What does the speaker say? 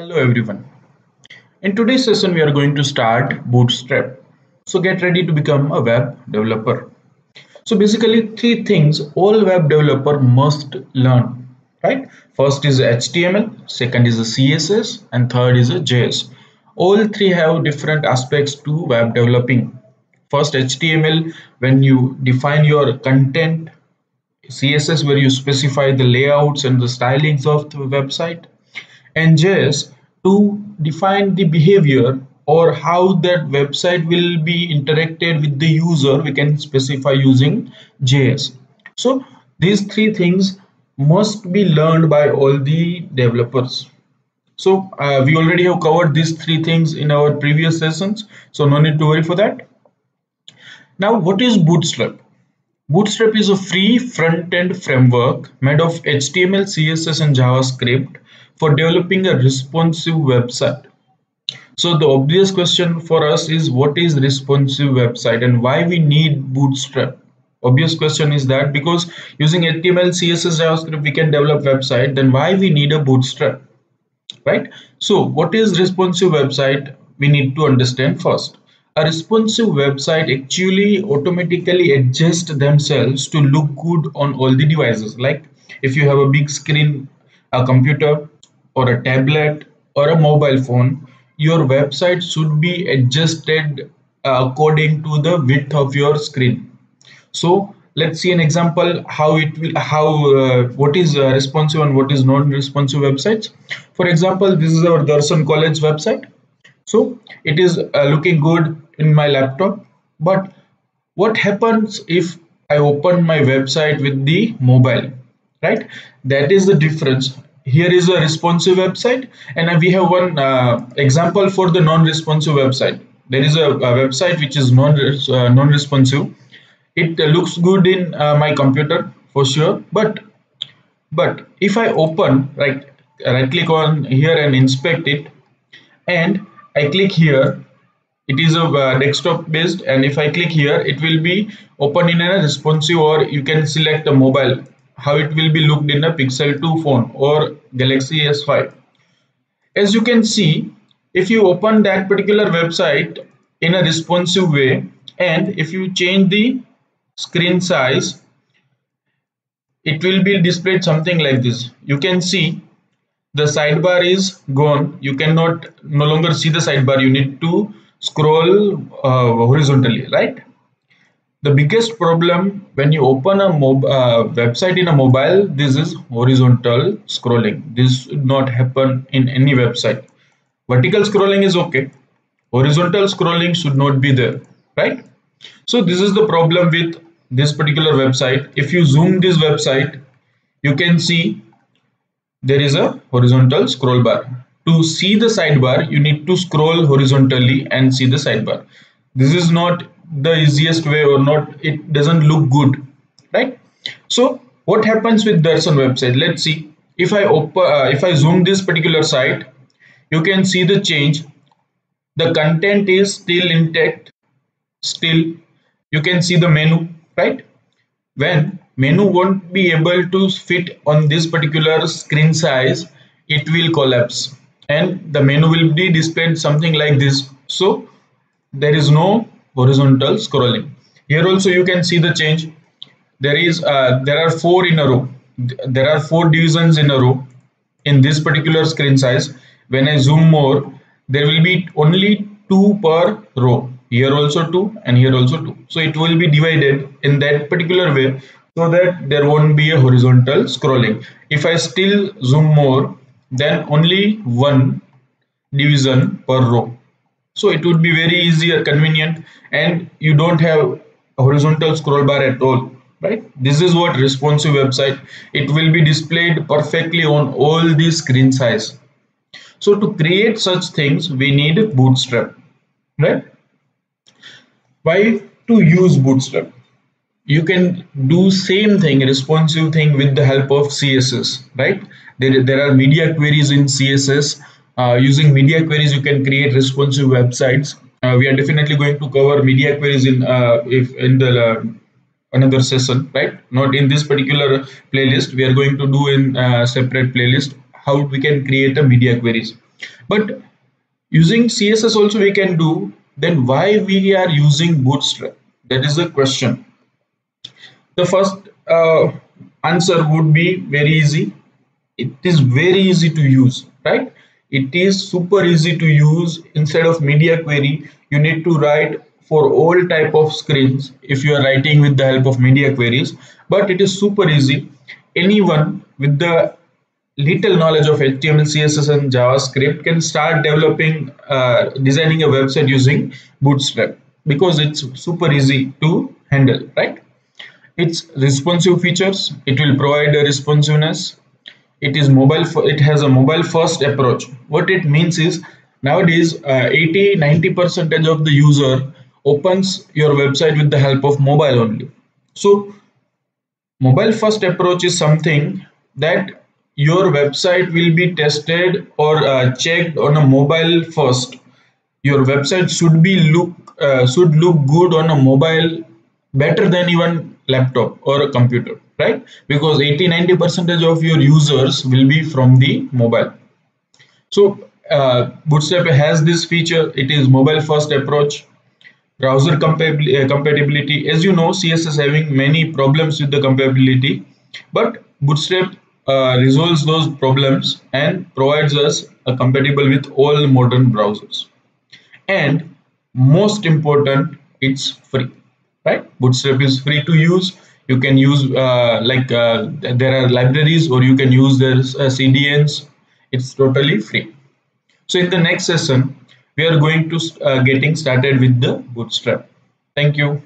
Hello everyone. In today's session we are going to start Bootstrap. So get ready to become a web developer. So basically three things all web developer must learn, right? First is HTML, second is a CSS and third is a JS. All three have different aspects to web developing. First HTML when you define your content, CSS where you specify the layouts and the stylings of the website and JS to define the behavior or how that website will be interacted with the user we can specify using JS. So these three things must be learned by all the developers. So uh, we already have covered these three things in our previous sessions. So no need to worry for that. Now what is Bootstrap? Bootstrap is a free front-end framework made of HTML, CSS and JavaScript for developing a responsive website. So the obvious question for us is what is responsive website and why we need Bootstrap? Obvious question is that because using HTML, CSS, JavaScript we can develop website then why we need a Bootstrap? Right? So what is responsive website? We need to understand first. A responsive website actually automatically adjust themselves to look good on all the devices. Like if you have a big screen, a computer, or a tablet or a mobile phone your website should be adjusted uh, according to the width of your screen. So let's see an example how it will how uh, what is uh, responsive and what is non-responsive websites. For example this is our Darshan college website. So it is uh, looking good in my laptop but what happens if I open my website with the mobile right? That is the difference here is a responsive website and we have one uh, example for the non-responsive website. There is a, a website which is non uh, non-responsive. It uh, looks good in uh, my computer for sure but but if i open right right click on here and inspect it and i click here it is a uh, desktop based and if i click here it will be open in a responsive or you can select a mobile how it will be looked in a Pixel 2 phone or Galaxy S5. As you can see, if you open that particular website in a responsive way and if you change the screen size, it will be displayed something like this. You can see the sidebar is gone. You cannot no longer see the sidebar. You need to scroll uh, horizontally, right? The biggest problem when you open a uh, website in a mobile this is horizontal scrolling. This should not happen in any website. Vertical scrolling is okay. Horizontal scrolling should not be there right? So this is the problem with this particular website. If you zoom this website you can see there is a horizontal scroll bar. To see the sidebar you need to scroll horizontally and see the sidebar. This is not the easiest way or not it doesn't look good right? So what happens with Darshan website? Let's see. If I open uh, if I zoom this particular site you can see the change. The content is still intact. Still you can see the menu right? When menu won't be able to fit on this particular screen size it will collapse. And the menu will be displayed something like this. So there is no horizontal scrolling. Here also you can see the change. There is uh, there are four in a row. There are four divisions in a row in this particular screen size. When I zoom more there will be only two per row. Here also two and here also two. So it will be divided in that particular way so that there won't be a horizontal scrolling. If I still zoom more then only one division per row so it would be very easy or convenient. And you don't have horizontal scroll bar at all right? This is what responsive website it will be displayed perfectly on all the screen size. So to create such things we need bootstrap right? Why to use bootstrap? You can do same thing responsive thing with the help of css right? There, there are media queries in css using media queries, you can create responsive websites. Uh, we are definitely going to cover media queries in uh, if in the uh, another session, right? Not in this particular playlist. We are going to do in a separate playlist how we can create a media queries. but using css also we can do then why we are using bootstrap that is the question the first uh, answer would be very easy it is very easy to use right it is super easy to use. Instead of media query you need to write for all type of screens if you are writing with the help of media queries. But it is super easy. Anyone with the little knowledge of html css and javascript can start developing uh, designing a website using bootstrap because it's super easy to handle right? Its responsive features it will provide a responsiveness it is mobile it has a mobile first approach. What it means is nowadays uh, 80 90 percentage of the user opens your website with the help of mobile only. So mobile first approach is something that your website will be tested or uh, checked on a mobile first. Your website should be look uh, should look good on a mobile better than even laptop or a computer right? Because 80 90 percentage of your users will be from the mobile. So uh, bootstrap has this feature. It is mobile first approach. Browser uh, compatibility. As you know css having many problems with the compatibility but bootstrap uh, resolves those problems and provides us a compatible with all modern browsers. And most important it's free right? Bootstrap is free to use you can use uh, like uh, there are libraries or you can use their uh, cdns it's totally free. So in the next session we are going to getting started with the bootstrap. Thank you